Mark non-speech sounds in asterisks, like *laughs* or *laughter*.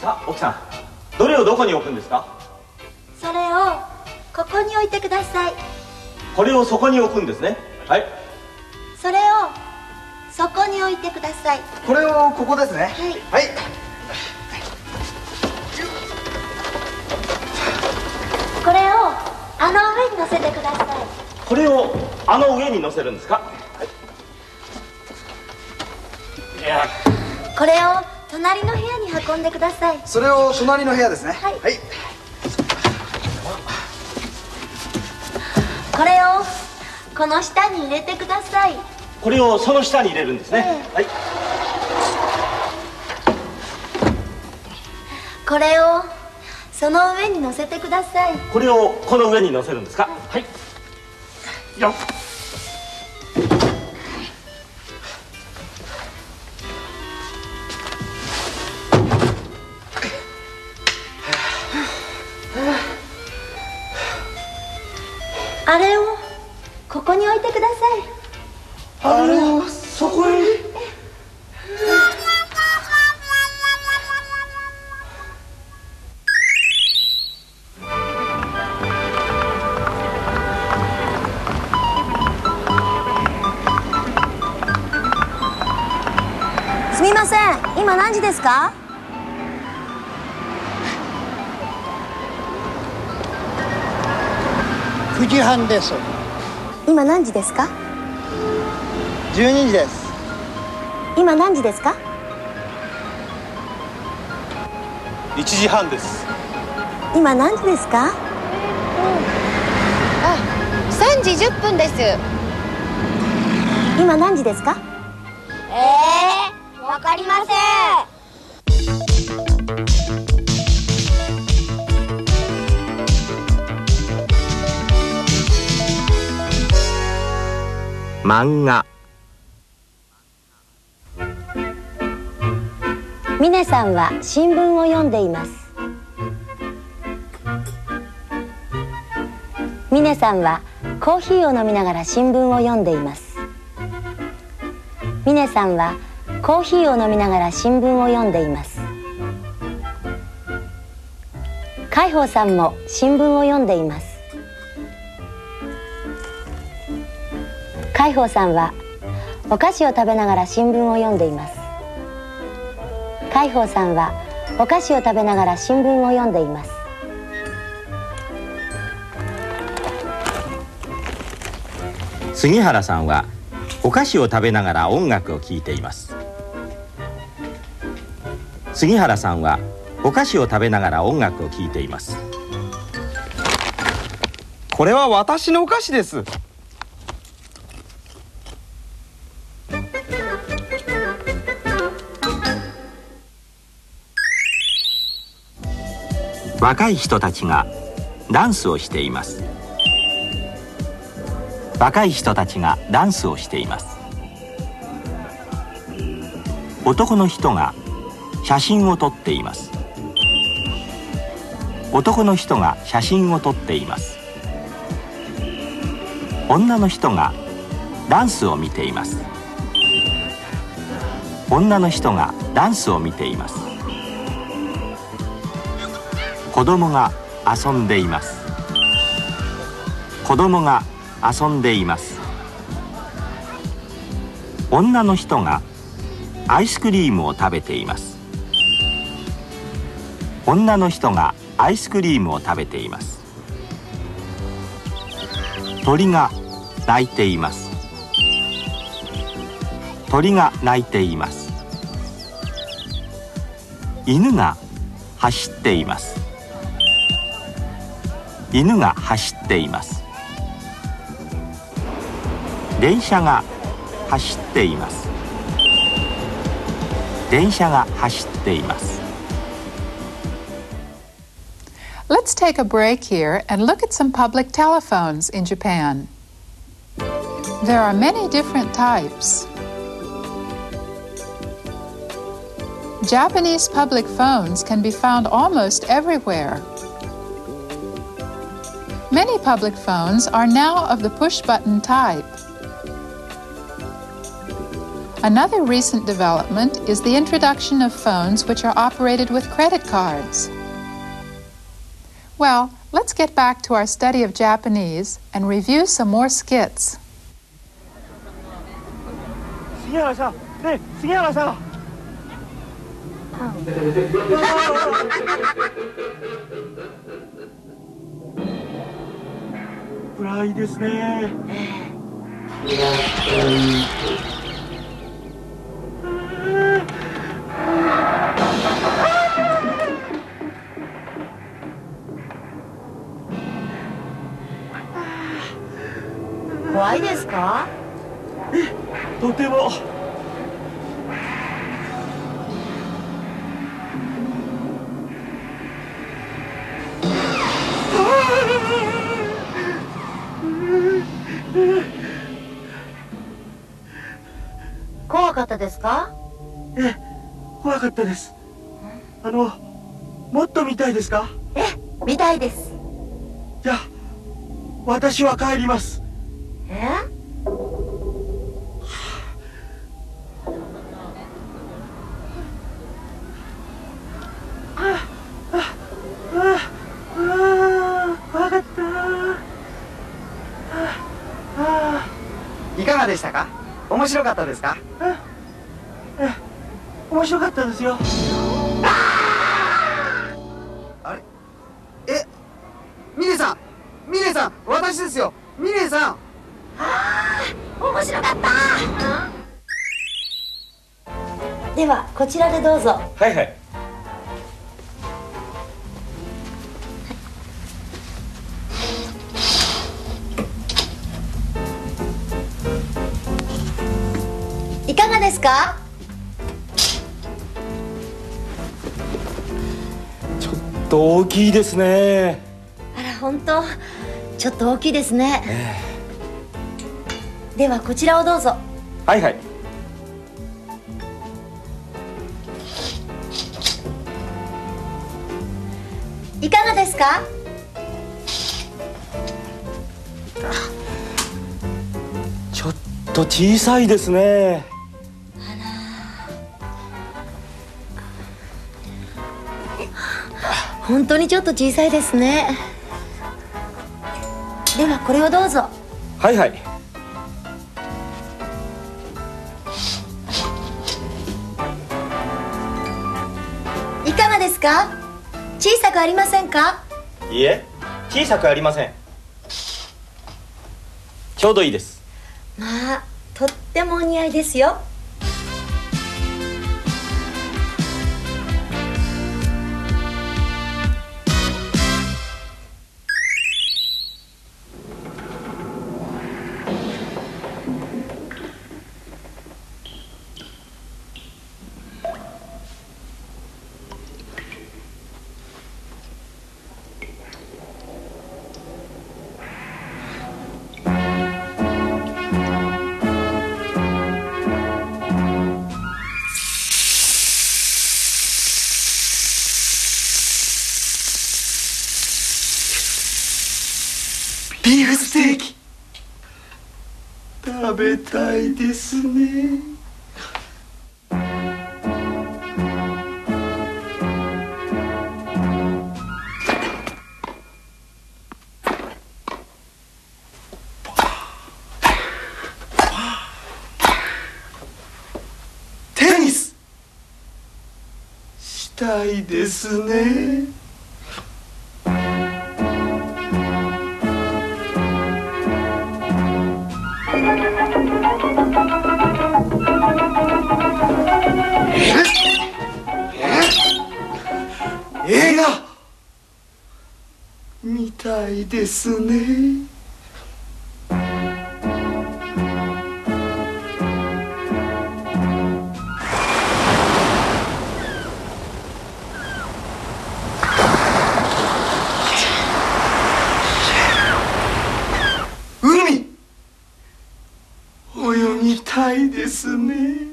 さあ奥さんどれをどこに置くんですか？それをここに置いてください。これをそこに置くんですね。はい。それをそこに置いてください。これをここですね。はい。はい。これをあの上に乗せてください。これをあの上に乗せるんですかいやこれを隣の部屋に運んでください。それを隣の部屋ですね。はい。はい、これをこの下に入れてください。これをその下に入れるんですね、はい。これをその上に乗せてください。これをこの上に乗せるんですか？はい。よっせん。今何時ですか？9時半です。今何時ですか？12時です。今何時ですか？1時半です。今何時ですか？3時10分です。今何時ですか？えー、わかりません。漫画。ミネさんは新聞を読んでいます。ミネさんはコーヒーを飲みながら新聞を読んでいます。ミネさんはコーヒーを飲みながら新聞を読んでいます。海宝さんも新聞を読んでいます。海宝さんはお菓子を食べながら新聞を読んでいます。海宝さんはお菓子を食べながら新聞を読んでいます。杉原さんはお菓子を食べながら音楽を聴いています。杉原さんはお菓子を食べながら音楽を聴いています。これは私のお菓子です。若い人たちがダンスをしています。若い人たちがダンスをしています。男の人が写真を撮っています。男の人が写真を撮っています。女の人がダンスを見ています。女の人がダンスを見ています。子供が遊んでいます。子供が遊んでいます。女の人がアイスクリームを食べています。女の人がアイスクリームを食べています。鳥が鳴いています。鳥が鳴いています。犬が走っています。犬が走っています。電車が走っています。電車が走っています。Let's take a break here and look at some public telephones in Japan. There are many different types. Japanese public phones can be found almost everywhere. Many public phones are now of the push button type. Another recent development is the introduction of phones which are operated with credit cards. Well, let's get back to our study of Japanese and review some more skits. *laughs* 怖いですか？とても。怖かったですか？怖かったです。あのもっと見たいですか？え見たいです。じゃあ私は帰りますいかがでしたか面白かったですかうんうん面白かったですよこちらでどうぞ。はいはい。いかがですか？ちょっと大きいですね。あら本当？ちょっと大きいですね、ではこちらをどうぞ。はいはいいかがですか？ちょっと小さいですね。本当にちょっと小さいですね。ではこれをどうぞ。はいはい。いかがですか？小さくありませんか？いいえ小さくありません。ちょうどいいです。まあとってもお似合いですよたいですね。テニスしたいですね。みたいですね。海。泳ぎたいですね。